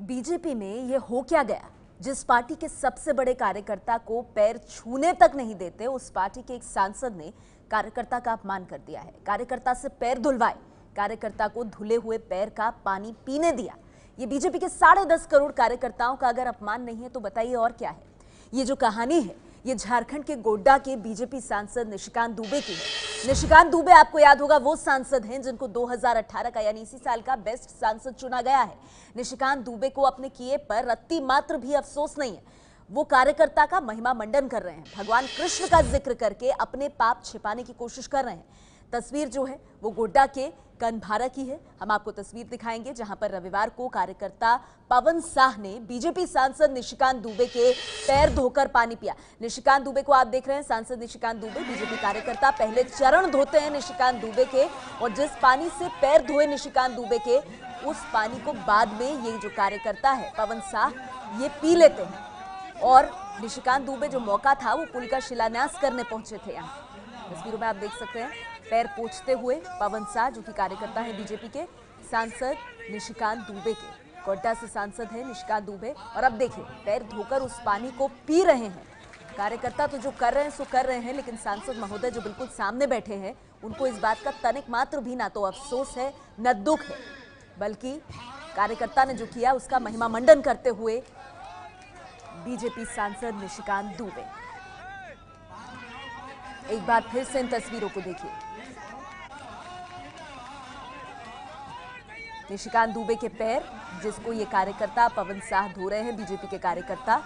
BJP में ये हो क्या गया? जिस पार्टी के सबसे बड़े कार्यकर्ता को पैर छूने तक नहीं देते, उस पार्टी के एक सांसद ने कार्यकर्ता का अपमान कर दिया है। कार्यकर्ता से पैर धुलवाए। कार्यकर्ता को धुले हुए पैर का पानी पीने दिया। ये बीजेपी के साढ़े दस करोड़ कार्यकर्ताओं का अगर अपमान नहीं है तो बताइए और क्या है? ये जो कहानी है ये झारखंड के गोड्डा के बीजेपी सांसद निशिकांत दुबे की। है निशिकांत दुबे, आपको याद होगा, वो सांसद हैं जिनको 2018 का, यानी इसी साल का बेस्ट सांसद चुना गया है। निशिकांत दुबे को अपने किए पर रत्ती मात्र भी अफसोस नहीं है। वो कार्यकर्ता का महिमा मंडन कर रहे हैं। भगवान कृष्ण का ज़िक्र करके अपने पाप छिपाने की कोशिश कर रहे हैं। तस्वीर जो है, वो गोड्डा के कनभारा की है। हम आपको तस्वीर दिखाएँगे जहाँ पर रविवार को कार्यकर्ता पवन शाह ने बीजेपी सांसद निशिकांत दुबे के पैर धोकर पानी पिया। निशिकांत दुबे को आप देख रहे हैं, सांसद निशिकांत दुबे, बीजेपी कार्यकर्ता पहले चरण धोते हैं निशिकांत दुबे के और जिस पानी से पैर धोए निशिकांत दुबे के, उस पानी को बाद में ये जो कार्यकर्ता है, पवन शाह ये पी लेते हैं। और निशिकांत दुबे जो मौका था, वो पुल का शिलान्यास करने पहुँचे थे यहाँ। तस्वीरों में आप देख सकते हैं, पैर पोछते हुए पवन शाह, जो कि कार्यकर्ता है बीजेपी के, सांसद निशिकांत दुबे के। गोड्डा से सांसद है निशिकांत दुबे। और अब देखिए, पैर धोकर उस पानी को पी रहे हैं। कार्यकर्ता तो जो कर रहे हैं, सो कर रहे हैं, लेकिन सांसद महोदय जो बिल्कुल सामने बैठे हैं, उनको इस बात का तनिक मात्र भी ना तो अफसोस है, न दुख है। बल्कि कार्यकर्ता ने जो किया, उसका महिमा मंडन करते हुए बीजेपी सांसद निशिकांत दुबे। एक बार फिर से इन तस्वीरों को देखिए। निशिकांत दुबे के पैर, जिसको ये कार्यकर्ता पवन शाह धो रहे हैं, बीजेपी के कार्यकर्ता,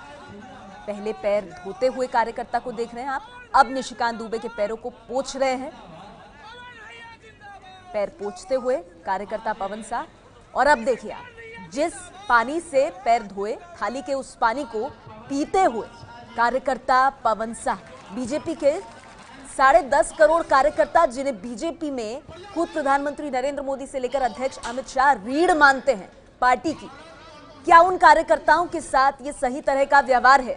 पहले पैर धोते हुए कार्यकर्ता को देख रहे हैं आप। अब निशिकांत दुबे के पैरों को पोछ रहे हैं। पैर पोछते हुए कार्यकर्ता पवन शाह। और अब देखिए आप, जिस पानी से पैर धोए, थाली के उस पानी को पीते हुए कार्यकर्ता पवन शाह, बीजेपी के साढ़े दस करोड़ कार्यकर्ता जिन्हें बीजेपी में खुद प्रधानमंत्री नरेंद्र मोदी से लेकर अध्यक्ष अमित शाह रीढ़ मानते हैं पार्टी की, क्या उन कार्यकर्ताओं के साथ ये सही तरह का व्यवहार है?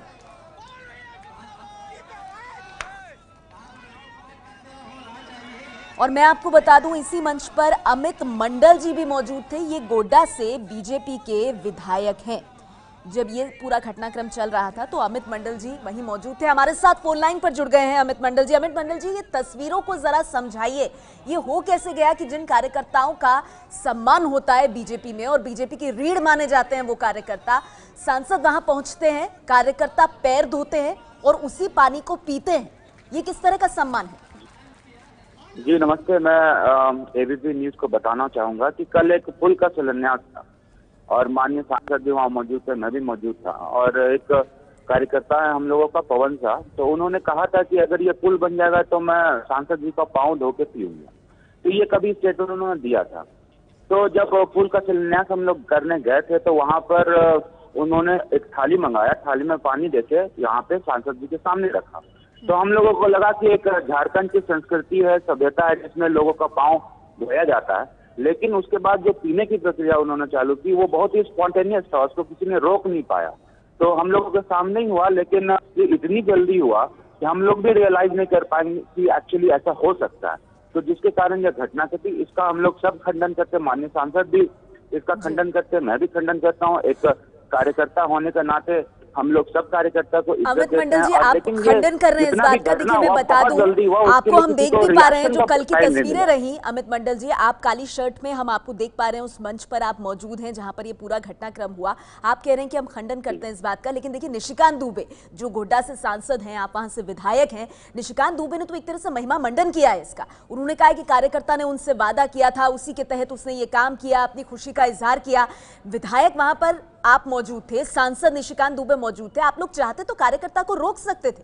और मैं आपको बता दूँ, इसी मंच पर अमित मंडल जी भी मौजूद थे। ये गोड्डा से बीजेपी के विधायक हैं। जब ये पूरा घटनाक्रम चल रहा था तो अमित मंडल जी वहीं मौजूद थे। हमारे साथ फ़ोन लाइन पर जुड़ गए हैं अमित मंडल जी। अमित मंडल जी, ये तस्वीरों को जरा समझाइए। ये हो कैसे गया कि जिन कार्यकर्ताओं का सम्मान होता है बीजेपी में और बीजेपी की रीढ़ माने जाते हैं वो कार्यकर्ता, सांसद वहाँ पहुँचते हैं, कार्यकर्ता पैर धोते हैं और उसी पानी को पीते हैं। ये किस तरह का सम्मान है? जी, नमस्ते। मैं एबीपी न्यूज़ को बताना चाहूँगा कि कल एक पुल का शिलान्यास था। और माननीय सांसद भी वहाँ मौजूद थे, मैं भी मौजूद था। और एक कार्यकर्ता है, हम लोगों का पवन शाह तो उन्होंने कहा था कि अगर ये पुल बन जाएगा तो मैं सांसद जी का पाँव धो के पीऊँगा। तो ये कभी स्टेटमेंट उन्होंने दिया था। तो जब पुल का शिलान्यास हम लोग करने गए थे तो वहाँ पर उन्होंने एक थाली मंगाया, थाली में पानी देके यहाँ पे सांसद जी के सामने रखा। तो हम लोगों को लगा कि एक झारखंड की संस्कृति है, सभ्यता है, जिसमें लोगों का पाँव धोया जाता है। लेकिन उसके बाद जो पीने की प्रक्रिया उन्होंने चालू की वो बहुत ही स्पॉन्टेनियस था उसको किसी ने रोक नहीं पाया। तो हम लोगों के सामने ही हुआ लेकिन ये इतनी जल्दी हुआ कि हम लोग भी रियलाइज़ नहीं कर पाएँगे कि एक्चुअली ऐसा हो सकता है। तो जिसके कारण यह घटना घटी इसका हम लोग सब खंडन करते माननीय सांसद भी इसका खंडन करते मैं भी खंडन करता हूँ। एक कार्यकर्ता होने के नाते हम लोग सब कार्यकर्ता को अमित मंडल जी आप खंडन कर रहे हैं इस बात का देखिए मैं बता दूँ आपको हम देख भी पा रहे हैं जो कल की तस्वीरें रही अमित मंडल जी आप काली शर्ट में हम आपको देख पा रहे हैं उस मंच पर आप मौजूद हैं जहाँ पर ये पूरा घटनाक्रम हुआ। आप कह रहे हैं कि हम खंडन करते हैं इस बात का लेकिन देखिए निशिकांत दुबे जो गोड्डा से सांसद हैं आप वहाँ से विधायक हैं निशिकांत दुबे ने तो एक तरह से महिमा मंडन किया है इसका। उन्होंने कहा कि कार्यकर्ता ने उनसे वादा किया था उसी के तहत उसने ये काम किया अपनी खुशी का इजहार किया। विधायक वहाँ पर आप मौजूद थे, सांसद निशिकांत दुबे मौजूद थे, आप लोग चाहते तो कार्यकर्ता को रोक सकते थे।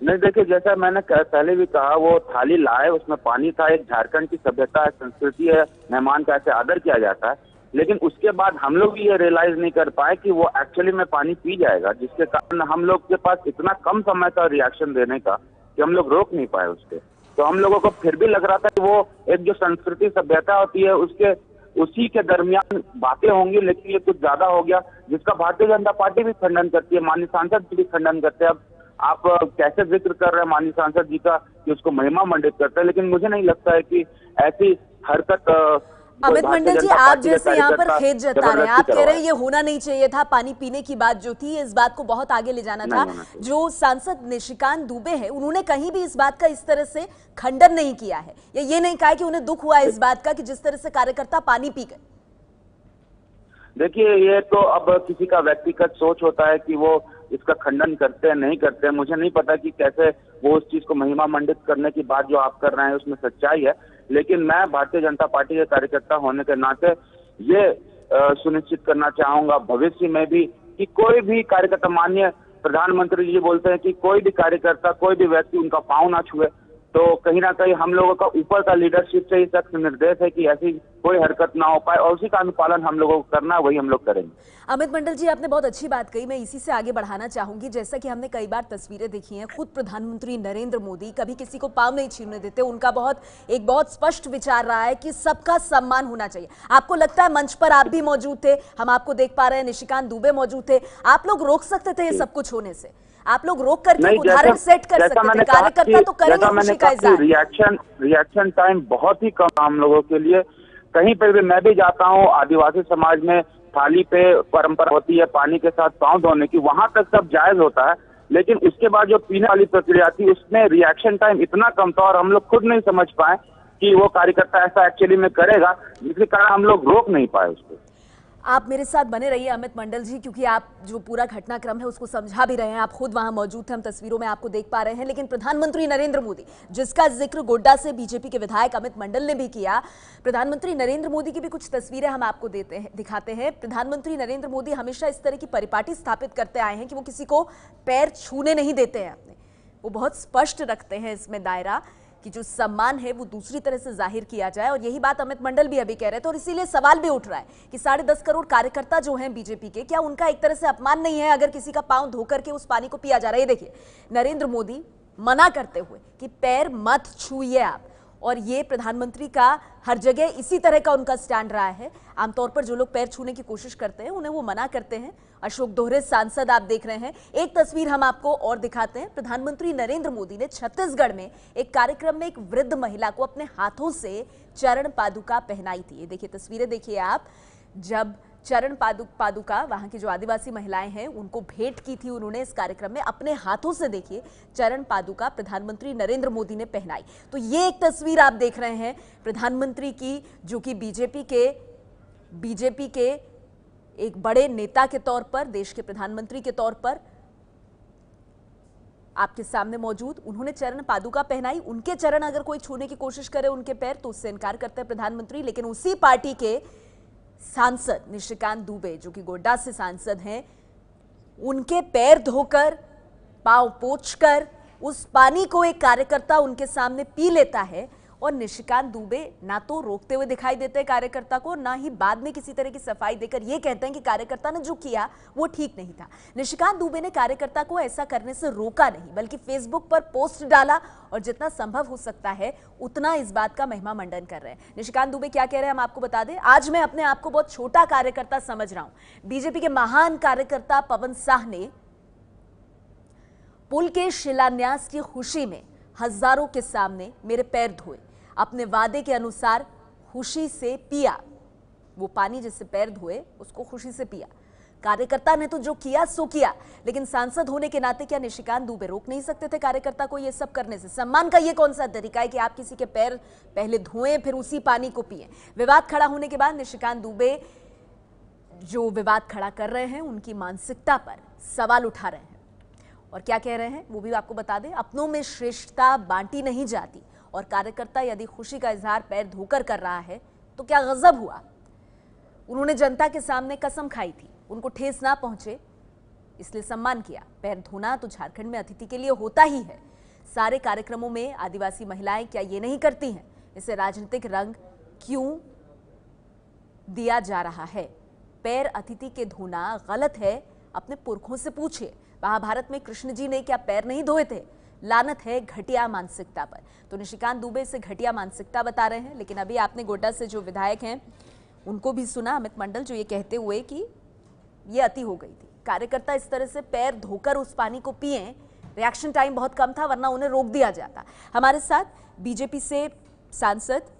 नहीं, देखिए, जैसा मैंने पहले भी कहा, वो थाली लाए, उसमें पानी था, एक झारखंड की सभ्यता है, संस्कृति है, मेहमान का ऐसे आदर किया जाता है। लेकिन उसके बाद हम लोग भी ये रियलाइज़ नहीं कर पाए कि वो एक्चुअली में पानी पी जाएगा, जिसके कारण हम लोग के पास इतना कम समय था रिएक्शन देने का कि हम लोग रोक नहीं पाए उसके। तो हम लोगों को फिर भी लग रहा था कि वो एक जो संस्कृति सभ्यता होती है, उसके उसी के दरमियान बातें होंगी, लेकिन ये कुछ ज़्यादा हो गया, जिसका भारतीय जनता पार्टी भी खंडन करती है, माननीय सांसद भी खंडन करते हैं। अब आप कैसे ज़िक्र कर रहे हैं माननीय सांसद जी का कि उसको महिमा मंडित करते हैं, लेकिन मुझे नहीं लगता है कि ऐसी हरकत अमित मंडल जी आप जैसे यहाँ पर खेत जता रहे हैं। आप कह रहे हैं ये होना नहीं चाहिए था पानी पीने की बात जो थी इस बात को बहुत आगे ले जाना था। जो सांसद निशिकांत दुबे हैं उन्होंने कहीं भी इस बात का इस तरह से खंडन नहीं किया है। या ये नहीं कहा कि उन्हें दुख हुआ इस बात का कि जिस तरह से कार्यकर्ता पानी पी गए। देखिए ये तो अब किसी का व्यक्तिगत सोच होता है कि वो इसका खंडन करते हैं नहीं करते हैं। मुझे नहीं पता कि कैसे वो उस चीज़ को महिमा मंडित करने की बात जो आप कर रहे हैं उसमें सच्चाई है। लेकिन मैं भारतीय जनता पार्टी के कार्यकर्ता होने के नाते ये सुनिश्चित करना चाहूँगा भविष्य में भी कि कोई भी कार्यकर्ता मान्य प्रधानमंत्री जी बोलते हैं कि कोई भी कार्यकर्ता, कोई भी व्यक्ति उनका पाँव ना छुए तो कहीं ना कहीं हम लोगों का ऊपर का लीडरशिप से ही सख्त निर्देश है कि ऐसी कोई हरकत ना हो पाए और उसी का अनुपालन हम लोगों को करना वही हम लोग करेंगे। अमित मंडल जी आपने बहुत अच्छी बात कही। मैं इसी से आगे बढ़ाना चाहूँगी। जैसा कि हमने कई बार तस्वीरें देखी हैं खुद प्रधानमंत्री नरेंद्र मोदी कभी किसी को पाँव नहीं छीनने देते। उनका बहुत एक बहुत स्पष्ट विचार रहा है कि सबका सम्मान होना चाहिए। आपको लगता है मंच पर आप भी मौजूद थे? हम आपको देख पा रहे हैं निशिकांत दुबे मौजूद थे। आप लोग रोक सकते थे ये सब कुछ होने से? आप लोग रोक करके उदाहरण सेट कर सकते थे? कार्यकर्ता तो करेंगे रिएक्शन रिएक्शन टाइम बहुत ही कम हम लोगों के लिए। कहीं पर भी मैं भी जाता हूँ, आदिवासी समाज में थाली पे परंपरा होती है, पानी के साथ पाँव धोने की, वहाँ तक सब जायज़ होता है। लेकिन उसके बाद जो पीने वाली प्रक्रिया थी, उसमें रिएक्शन टाइम इतना कम था और हम लोग खुद नहीं समझ पाए कि वो कार्यकर्ता ऐसा एक्चुअली में करेगा, जिसके कारण हम लोग रोक नहीं पाए उसको। आप मेरे साथ बने रहिए, अमित मंडल जी, क्योंकि आप जो पूरा घटनाक्रम है, उसको समझा भी रहे हैं। आप खुद वहाँ मौजूद थे, हम तस्वीरों में आपको देख पा रहे हैं। लेकिन प्रधानमंत्री नरेंद्र मोदी, जिसका ज़िक्र गोड्डा से बीजेपी के विधायक अमित मंडल ने भी किया, प्रधानमंत्री नरेंद्र मोदी की भी कुछ तस्वीरें हम आपको देते हैं, दिखाते हैं। प्रधानमंत्री नरेंद्र मोदी हमेशा इस तरह की परिपाटी स्थापित करते आए हैं कि वो किसी को पैर छूने नहीं देते हैं अपने। वो बहुत स्पष्ट रखते हैं इसमें दायरा। कि जो सम्मान है वो दूसरी तरह से ज़ाहिर किया जाए। और यही बात अमित मंडल भी अभी कह रहे थे और इसीलिए सवाल भी उठ रहा है कि साढ़े दस करोड़ कार्यकर्ता जो हैं बीजेपी के, क्या उनका एक तरह से अपमान नहीं है अगर किसी का पाँव धोकर के उस पानी को पिया जा रहा है? ये देखिए, नरेंद्र मोदी मना करते हुए कि पैर मत छूए आप। और ये प्रधानमंत्री का हर जगह इसी तरह का उनका स्टैंड रहा है। आमतौर पर जो लोग पैर छूने की कोशिश करते हैं, उन्हें वो मना करते हैं। अशोक दोहरे सांसद आप देख रहे हैं। एक तस्वीर हम आपको और दिखाते हैं। प्रधानमंत्री नरेंद्र मोदी ने छत्तीसगढ़ में एक कार्यक्रम में एक वृद्ध महिला को अपने हाथों से चरण पादुका पहनाई थी। ये देखिए तस्वीरें देखिए आप। जब चरण पादु, पादुका, वहाँ की जो आदिवासी महिलाएँ हैं, उनको भेंट की थी उन्होंने इस कार्यक्रम में अपने हाथों से देखिए, चरण पादुका प्रधानमंत्री नरेंद्र मोदी ने पहनाई। तो ये एक तस्वीर आप देख रहे हैं, प्रधानमंत्री की, जो कि बीजेपी के बीजेपी के एक बड़े नेता के तौर पर, देश के प्रधानमंत्री के तौर पर आपके सामने मौजूद। उन्होंने चरण पादुका पहनाई। उनके चरण अगर कोई छूने की कोशिश करे उनके पैर तो उससे इनकार करते हैं प्रधानमंत्री, लेकिन उसी पार्टी के सांसद निशिकांत दुबे, जो कि गोड्डा से सांसद हैं, उनके पैर धोकर, पाँव पोछकर, उस पानी को एक कार्यकर्ता उनके सामने पी लेता है और निशिकांत दुबे ना तो रोकते हुए दिखाई देते हैं कार्यकर्ता को, ना ही बाद में किसी तरह की सफ़ाई देकर ये कहते हैं कि कार्यकर्ता ने जो किया, वो ठीक नहीं था। निशिकांत दुबे ने कार्यकर्ता को ऐसा करने से रोका नहीं, बल्कि फेसबुक पर पोस्ट डाला और जितना संभव हो सकता है, उतना इस बात का महिमा मंडन कर रहे हैं। निशिकांत दुबे क्या कह रहे हैं, हम आपको बता दें, आज मैं अपने आप को बहुत छोटा कार्यकर्ता समझ रहा हूँ। बीजेपी के महान कार्यकर्ता पवन साह ने पुल के शिलान्यास की खुशी में हज़ारों के सामने मेरे पैर धोए। अपने वादे के अनुसार खुशी से पिया। वो पानी जिससे पैर धोए, उसको खुशी से पिया। कार्यकर्ता ने तो जो किया, सो किया। लेकिन सांसद होने के नाते क्या निशिकांत दुबे रोक नहीं सकते थे कार्यकर्ता को ये सब करने से? सम्मान का ये कौन सा तरीका है कि आप किसी के पैर पहले धोएँ, फिर उसी पानी को पिए? विवाद खड़ा होने के बाद निशिकांत दुबे जो विवाद खड़ा कर रहे हैं, उनकी मानसिकता पर सवाल उठा रहे हैं। और क्या कह रहे हैं? वो भी आपको बता दें, अपनों में श्रेष्ठता बांटी नहीं जाती। और कार्यकर्ता यदि खुशी का इजहार पैर धोकर कर रहा है तो क्या गजब हुआ? उन्होंने जनता के सामने कसम खाई थी, उनको ठेस ना पहुँचे, इसलिए सम्मान किया। पैर धोना तो झारखंड में अतिथि के लिए होता ही है। सारे कार्यक्रमों में आदिवासी महिलाएँ क्या ये नहीं करती हैं? इसे राजनीतिक रंग क्यों दिया जा रहा है? पैर अतिथि के धोना गलत है, अपने पुरखों से पूछिए। महाभारत में कृष्ण जी ने क्या पैर नहीं धोए थे? लानत है घटिया मानसिकता पर। तो निशिकांत दुबे से घटिया मानसिकता बता रहे हैं, लेकिन अभी आपने गोड्डा से जो विधायक हैं, उनको भी सुना अमित मंडल, जो ये कहते हुए कि ये अति हो गई थी। कार्यकर्ता इस तरह से पैर धोकर उस पानी को पिए रिएक्शन टाइम बहुत कम था, वरना उन्हें रोक दिया जाता। हमारे साथ बीजेपी से सांसद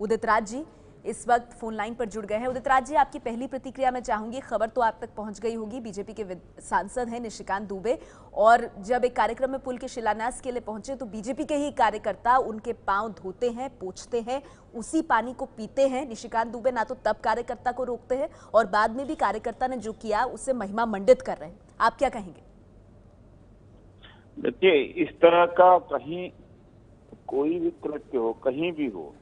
उदित राज जी इस वक्त फ़ोन लाइन पर जुड़ गए हैं। उदित राज जी, आपकी पहली प्रतिक्रिया मैं चाहूँगी, खबर तो आप तक पहुँच गई होगी। बीजेपी के सांसद हैं निशिकांत दुबे और जब एक कार्यक्रम में पुल के शिलान्यास के लिए पहुँचे तो बीजेपी के ही कार्यकर्ता उनके पाँव धोते हैं, पोछते हैं, उसी पानी को पीते हैं। निशिकांत दुबे ना तो तब कार्यकर्ता को रोकते हैं और बाद में भी कार्यकर्ता ने जो किया, उसे महिमा मंडित कर रहे हैं। आप क्या कहेंगे? देखिए, इस तरह का कहीं कोई भी कृत्य हो, कहीं भी हो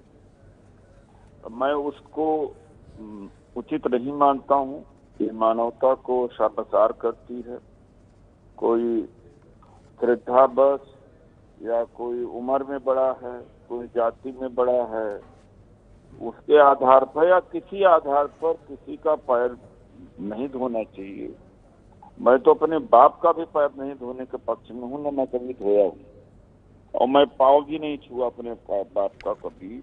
मैं उसको उचित नहीं मानता हूँ। ये मानवता को शापसार करती है। कोई बस या कोई उम्र में बड़ा है, कोई जाति में बड़ा है, उसके आधार पर या किसी आधार पर किसी का पैर नहीं धोना चाहिए। मैं तो अपने बाप का भी पैर नहीं धोने के पक्ष में हूँ, न मैं कभी धोया हूँ। और मैं पाँव भी नहीं छुआ अपने बाप का कभी।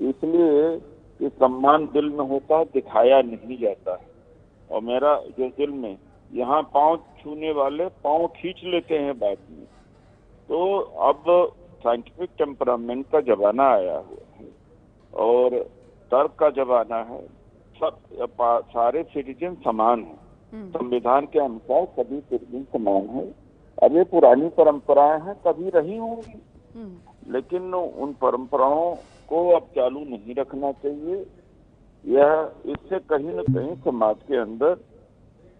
इसलिए कि सम्मान दिल में होता है दिखाया नहीं जाता है। और मेरा जो दिल में यहाँ पाँव छूने वाले पाँव खींच लेते हैं बाद में। तो अब साइंटिफिक टेम्परामेंट का जमाना आया हुआ है और तर्क का जमाना है। सब सारे सिटीजन समान हैं। हम्म, संविधान के अनुसार सभी सिटीजन समान है। अब ये पुरानी परंपराएँ हैं कभी रही होंगी। हम्म, लेकिन उन परंपराओं को अब चालू नहीं रखना चाहिए। यह इससे कहीं न कहीं समाज के अंदर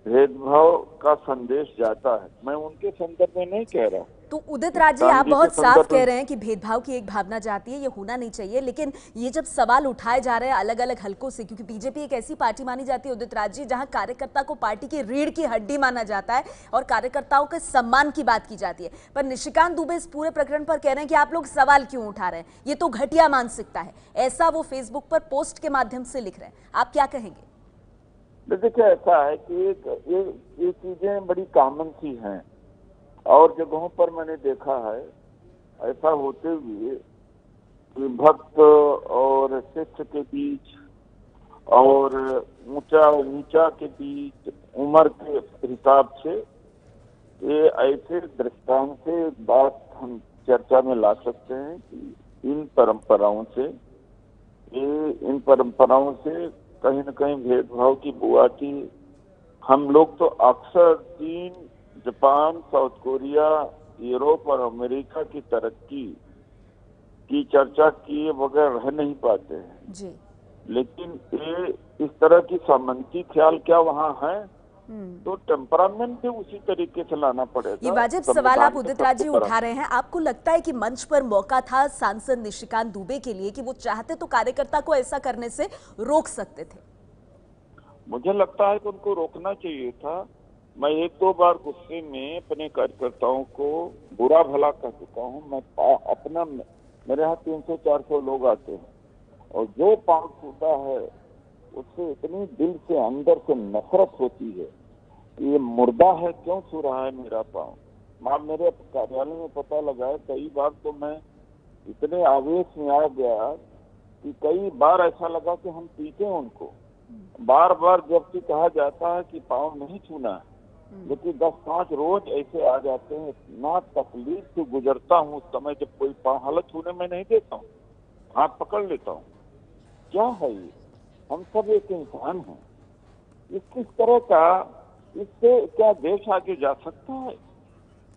भेदभाव का संदेश जाता है। मैं उनके संदर्भ में नहीं कह रहा तो उदित राज जी आप बहुत साफ़ कह रहे हैं कि भेदभाव की एक भावना जाती है ये होना नहीं चाहिए लेकिन ये जब सवाल उठाए जा रहे हैं अलग अलग हलकों से क्योंकि बीजेपी एक ऐसी पार्टी मानी जाती है उदित राज जी जहाँ कार्यकर्ता को पार्टी की रीढ़ की हड्डी माना जाता है और कार्यकर्ताओं के सम्मान की बात की जाती है। पर निशिकांत दुबे इस पूरे प्रकरण पर कह रहे हैं कि आप लोग सवाल क्यों उठा रहे हैं? ये तो घटिया मानसिकता है। ऐसा वो फेसबुक पर पोस्ट के माध्यम से लिख रहे हैं। आप क्या कहेंगे? तो देखिए ऐसा है कि ये ये चीज़ें बड़ी कॉमन सी हैं। और जगहों पर मैंने देखा है, ऐसा होते हुए कि भक्त और शिष्य के बीच और ऊँचा ऊँचा के बीच उम्र के हिसाब से ये ऐसे दृष्टांत से बात हम चर्चा में ला सकते हैं कि इन परंपराओं से, ये इन परंपराओं से कहीं न कहीं भेदभाव की बुआ की, हम लोग तो अक्सर चीन जापान साउथ कोरिया यूरोप और अमेरिका की तरक्की की चर्चा किए बगैर रह नहीं पाते हैं। जी। लेकिन ये इस तरह की सामंती ख्याल क्या वहाँ है? हम्म। तो टेम्परामेंट भी उसी तरीके से लाना पड़ेगा। ये वाजिब सवाल आप उदित राज जी उठा रहे हैं आपको लगता है कि मंच पर मौका था सांसद निशिकांत दुबे के लिए कि वो चाहते तो कार्यकर्ता को ऐसा करने से रोक सकते थे? मुझे लगता है कि उनको रोकना चाहिए था। मैं एक दो बार गुस्से में अपने कार्यकर्ताओं को बुरा भला कह चुका हूँ। मैं अपना मेरे यहाँ तीन सौ चार सौ लोग आते हैं और जो पाँव छूटा है, उससे इतनी दिल से अंदर से नफरत होती है कि ये मुर्दा है, क्यों छू रहा है मेरा पाँव? माँ, मेरे कार्यालय में पता लगा है, कई बार तो मैं इतने आवेश में आ गया कि कई बार ऐसा लगा कि हम पीते उनको। बार बार जबकि कहा जाता है कि पाँव नहीं छूना है। लेकिन दस पाँच रोज ऐसे आ जाते हैं इतना तकलीफ़ से गुजरता हूँ उस समय जब कोई हालत छूने में नहीं देता हूँ हाथ पकड़ लेता हूँ। क्या है ये? हम सब एक इंसान हैं। इस किस तरह का इससे क्या देश आगे जा सकता है?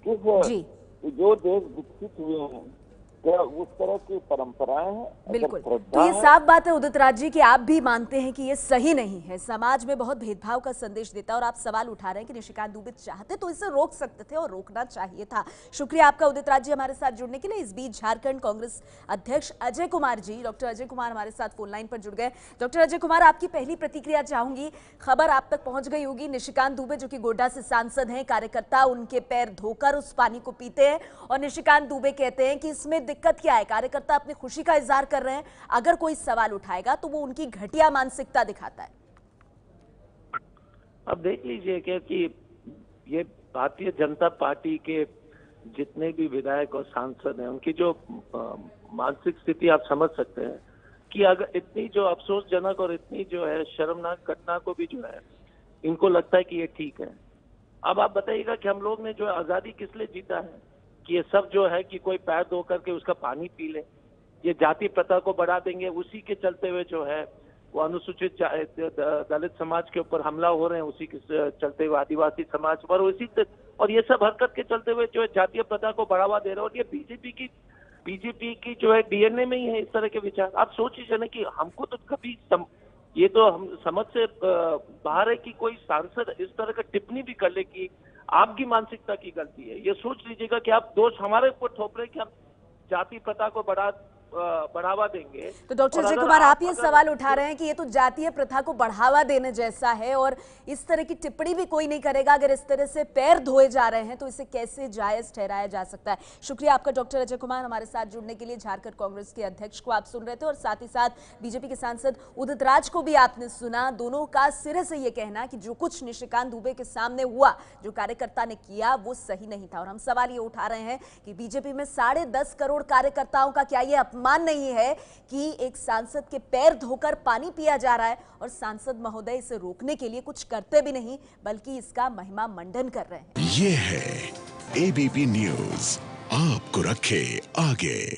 किस जी। जो देश विकसित हुए हैं उस तरह की परंपराएँ हैं? बिल्कुल। तो ये साफ़ बात है उदित राज जी की आप भी मानते हैं कि ये सही नहीं है। समाज में बहुत भेदभाव का संदेश देता है और आप सवाल उठा रहे हैं कि निशिकांत दुबे चाहते तो इसे रोक सकते थे और रोकना चाहिए था। शुक्रिया आपका उदित राज जी हमारे साथ जुड़ने के लिए। इस बीच झारखंड कांग्रेस अध्यक्ष अजय कुमार जी डॉक्टर अजय कुमार हमारे साथ फ़ोन लाइन पर जुड़ गए। डॉक्टर अजय कुमार आपकी पहली प्रतिक्रिया चाहूँगी। खबर आप तक पहुँच गई होगी। निशिकांत दुबे जो कि गोड्डा से सांसद हैं कार्यकर्ता उनके पैर धोकर उस पानी को पीते हैं और निशिकांत दुबे कहते हैं कि इसमें दिक्कत क्या है? कार्यकर्ता अपनी खुशी का इजहार कर रहे हैं। अगर कोई सवाल उठाएगा तो वो उनकी घटिया मानसिकता दिखाता है। अब देख लीजिए क्या कि ये भारतीय जनता पार्टी के जितने भी विधायक और सांसद हैं, उनकी जो मानसिक स्थिति आप समझ सकते हैं कि अगर इतनी जो अफसोसजनक और इतनी जो है शर्मनाक घटना को भी जो है, इनको लगता है कि ये ठीक है। अब आप बताइएगा कि हम लोग ने जो आज़ादी किस लिए जीता है? कि ये सब जो है कि कोई पैर धो करके उसका पानी पी ले ये जाति प्रथा को बढ़ा देंगे। उसी के चलते हुए जो है वो अनुसूचित दलित समाज के ऊपर हमला हो रहे हैं उसी के चलते हुए आदिवासी समाज पर। इसी और ये सब हरकत के चलते हुए जो है जातीय प्रथा को बढ़ावा दे रहे हैं। और ये बीजेपी की बीजेपी की जो है डीएनए में ही है इस तरह के विचार। आप सोच लीजिए ना कि हमको तो कभी सम, ये तो हम समझ से बाहर है कि कोई सांसद इस तरह का टिप्पणी भी कर ले कि आपकी मानसिकता की गलती है। ये सोच लीजिएगा कि आप दोष हमारे ऊपर थोप रहे कि हम जाति प्रथा को बढ़ा बढ़ावा देंगे। तो डॉक्टर अजय कुमार आप ये सवाल उठा रहे हैं कि ये तो जातीय प्रथा को बढ़ावा देने जैसा है और इस तरह की टिप्पणी भी कोई नहीं करेगा अगर इस तरह से पैर धोए जा रहे हैं तो इसे कैसे जायज़ ठहराया जा सकता है? शुक्रिया आपका डॉक्टर अजय कुमार हमारे साथ जुड़ने के लिए झारखंड कांग्रेस के अध्यक्ष को आप सुन रहे थे और साथ ही साथ बीजेपी के सांसद उदित राज को भी आपने सुना। दोनों का सिरे से ये कहना कि जो कुछ निशिकांत दुबे के सामने हुआ जो कार्यकर्ता ने किया वो सही नहीं था। और हम सवाल ये उठा रहे हैं कि बीजेपी में साढ़े दस करोड़ कार्यकर्ताओं का क्या ये अपमान नहीं है कि एक सांसद के पैर धोकर पानी पिया जा रहा है और सांसद महोदय इसे रोकने के लिए कुछ करते भी नहीं, बल्कि इसका महिमा मंडन कर रहे हैं। ये है एबीपी न्यूज़ आपको रखे आगे।